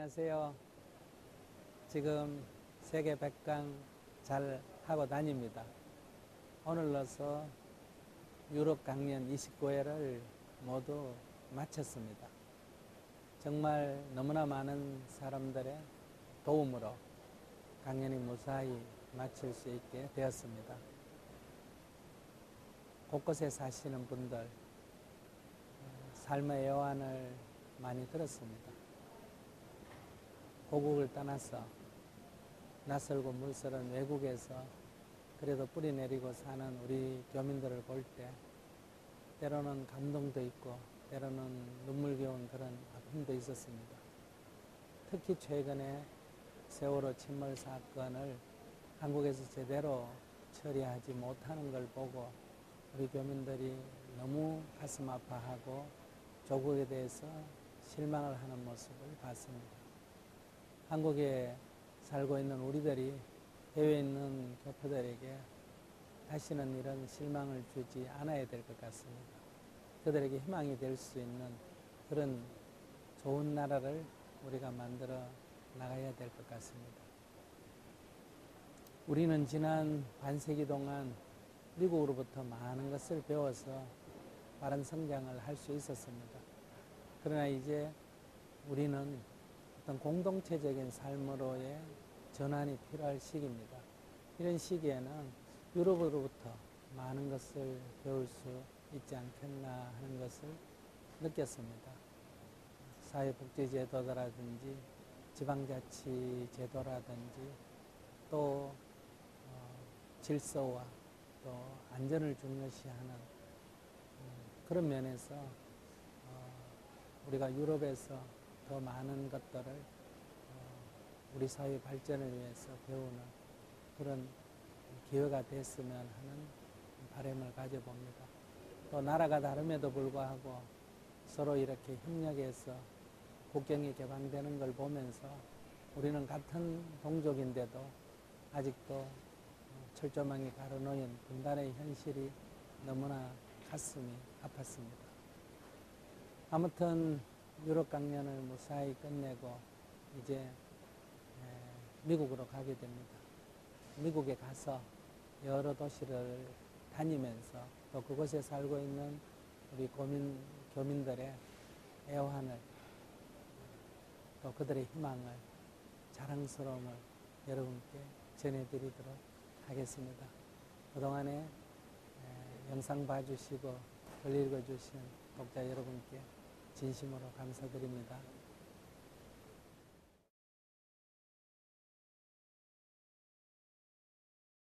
안녕하세요. 지금 세계 100강 잘 하고 다닙니다. 오늘로서 유럽 강연 29회를 모두 마쳤습니다. 정말 너무나 많은 사람들의 도움으로 강연이 무사히 마칠 수 있게 되었습니다. 곳곳에 사시는 분들, 어, 삶의 애환을 많이 들었습니다. 고국을 떠나서 낯설고 물설은 외국에서 그래도 뿌리 내리고 사는 우리 교민들을 볼 때 때로는 감동도 있고 때로는 눈물겨운 그런 아픔도 있었습니다. 특히 최근에 세월호 침몰 사건을 한국에서 제대로 처리하지 못하는 걸 보고 우리 교민들이 너무 가슴 아파하고 조국에 대해서 실망을 하는 모습을 봤습니다. 한국에 살고 있는 우리들이 해외에 있는 교포들에게 다시는 이런 실망을 주지 않아야 될 것 같습니다. 그들에게 희망이 될 수 있는 그런 좋은 나라를 우리가 만들어 나가야 될 것 같습니다. 우리는 지난 반세기 동안 미국으로부터 많은 것을 배워서 빠른 성장을 할 수 있었습니다. 그러나 이제 우리는 어떤 공동체적인 삶으로의 전환이 필요할 시기입니다. 이런 시기에는 유럽으로부터 많은 것을 배울 수 있지 않겠나 하는 것을 느꼈습니다. 사회복지제도라든지 지방자치제도라든지 또 어, 질서와 또 안전을 중요시하는 음, 그런 면에서 어, 우리가 유럽에서 더 많은 것들을 어, 우리 사회 발전을 위해서 배우는 그런 기회가 됐으면 하는 바람을 가져봅니다. 또 나라가 다름에도 불구하고 서로 이렇게 협력해서 국경이 개방되는 걸 보면서 우리는 같은 동족인데도 아직도 철조망이 가로놓인 분단의 현실이 너무나 가슴이 아팠습니다. 아무튼 유럽 강연을 무사히 끝내고 이제 미국으로 가게 됩니다. 미국에 가서 여러 도시를 다니면서 또 그곳에 살고 있는 우리 고민, 교민들의 애환을 또 그들의 희망을 자랑스러움을 여러분께 전해드리도록 하겠습니다. 그동안에 영상 봐주시고 글 읽어주신 독자 여러분께 진심으로 감사드립니다.